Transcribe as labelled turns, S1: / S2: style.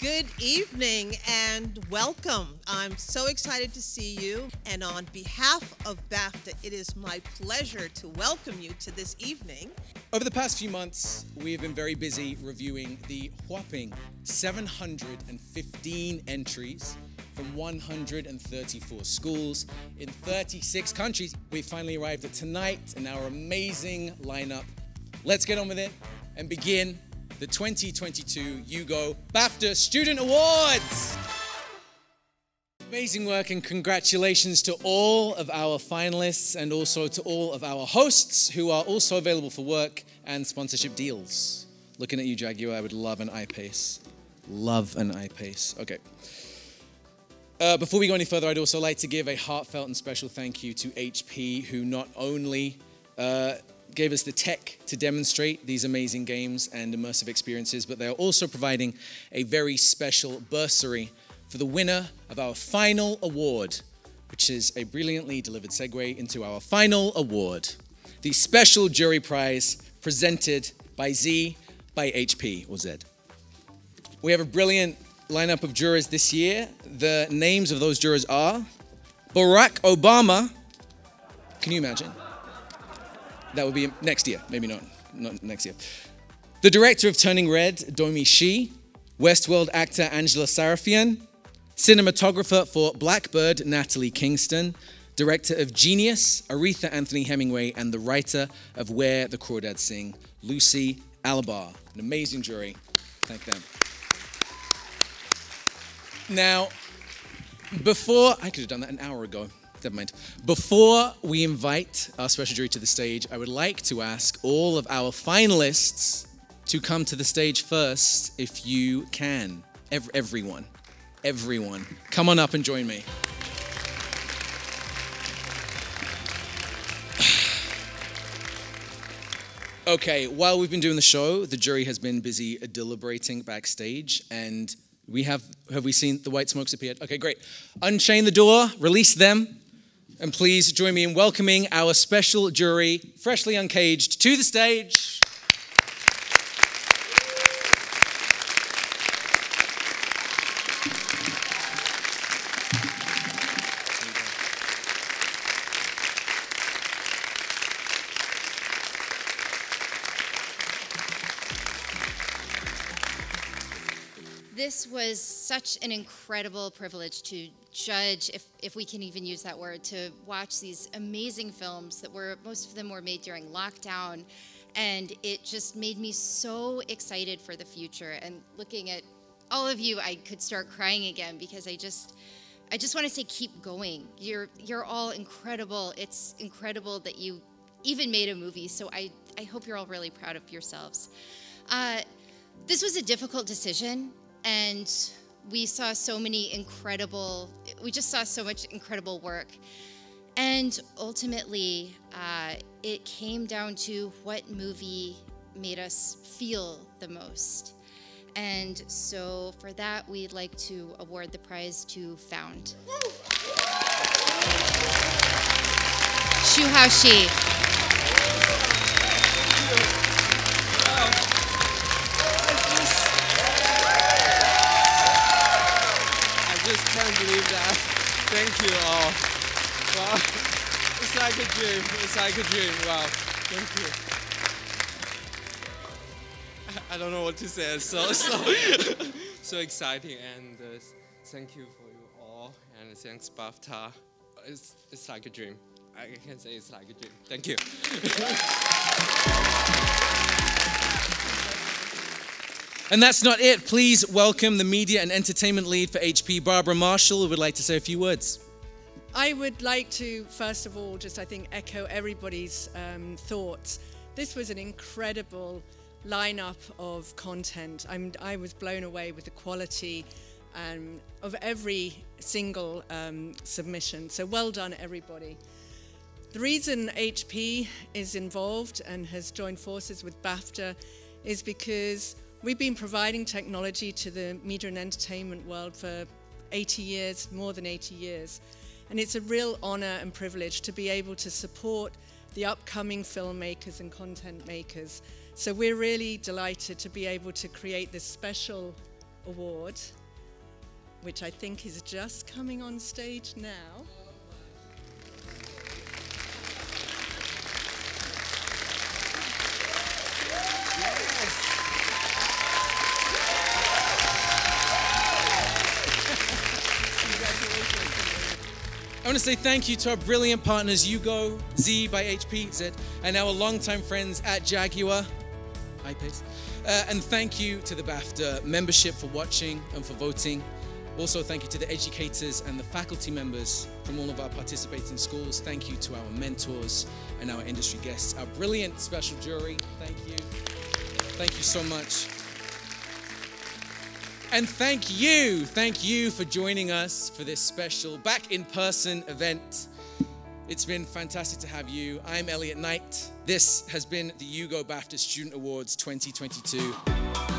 S1: Good evening and welcome. I'm so excited to see you. And on behalf of BAFTA, it is my pleasure to welcome you to this evening.
S2: Over the past few months, we have been very busy reviewing the whopping 715 entries from 134 schools in 36 countries. We finally arrived at tonight and our amazing lineup. Let's get on with it and begin the 2022 Yugo BAFTA Student Awards. Amazing work and congratulations to all of our finalists and also to all of our hosts who are also available for work and sponsorship deals. Looking at you, Jaguar, I would love an iPace. Love an iPace. Okay. Uh, before we go any further, I'd also like to give a heartfelt and special thank you to HP, who not only uh, gave us the tech to demonstrate these amazing games and immersive experiences, but they're also providing a very special bursary for the winner of our final award, which is a brilliantly delivered segue into our final award the special jury prize presented by Z by HP or Z. We have a brilliant lineup of jurors this year. The names of those jurors are Barack Obama. Can you imagine? That would be next year, maybe not, not next year. The director of Turning Red, Domee Shi, Westworld actor Angela Sarafyan, cinematographer for Blackbird, Natalie Kingston, director of Genius, Aretha Anthony Hemingway, and the writer of Where the Crawdads Sing, Lucy Alibar. An amazing jury. Thank them. Now, before, I could have done that an hour ago. Never mind. Before we invite our special jury to the stage, I would like to ask all of our finalists to come to the stage first if you can. Ev- everyone. Everyone. Come on up and join me. Okay, while we've been doing the show, the jury has been busy deliberating backstage, and we have have we seen the white smokes appeared? Okay, great. Unchain the door, release them, and please join me in welcoming our special jury, freshly uncaged, to the stage.
S3: This was such an incredible privilege to judge, if, if we can even use that word, to watch these amazing films that were, most of them were made during lockdown. And it just made me so excited for the future. And looking at all of you, I could start crying again because I just, I just want to say, keep going. You're, you're all incredible. It's incredible that you even made a movie. So I, I hope you're all really proud of yourselves. Uh, this was a difficult decision and we saw so many incredible we just saw so much incredible work. And ultimately uh, it came down to what movie made us feel the most. And so for that we'd like to award the prize to found. Shu
S4: just can't believe that. Thank you all. Wow. It's like a dream. It's like a dream. Wow. Thank you. I- don't know what to say. It's so so so exciting and uh, thank you for you all and thanks BAFTA. It's it's like a dream. I can say it's like a dream. Thank you.
S2: And that's not it. Please welcome the media and entertainment lead for HP, Barbara Marshall, who would like to say a few words.
S5: I would like to, first of all, just I think echo everybody's um, thoughts. This was an incredible lineup of content. I'm, I was blown away with the quality um, of every single um, submission. So well done, everybody. The reason HP is involved and has joined forces with BAFTA is because we've been providing technology to the media and entertainment world for 80 years, more than 80 years. And it's a real honor and privilege to be able to support the upcoming filmmakers and content makers. So we're really delighted to be able to create this special award, which I think is just coming on stage now.
S2: I want to say thank you to our brilliant partners, Yugo, Z by HP, Z, and our longtime friends at Jaguar. Uh, and thank you to the BAFTA membership for watching and for voting. Also, thank you to the educators and the faculty members from all of our participating schools. Thank you to our mentors and our industry guests, our brilliant special jury. Thank you. Thank you so much. And thank you, thank you for joining us for this special back in person event. It's been fantastic to have you. I'm Elliot Knight. This has been the Yugo BAFTA Student Awards 2022.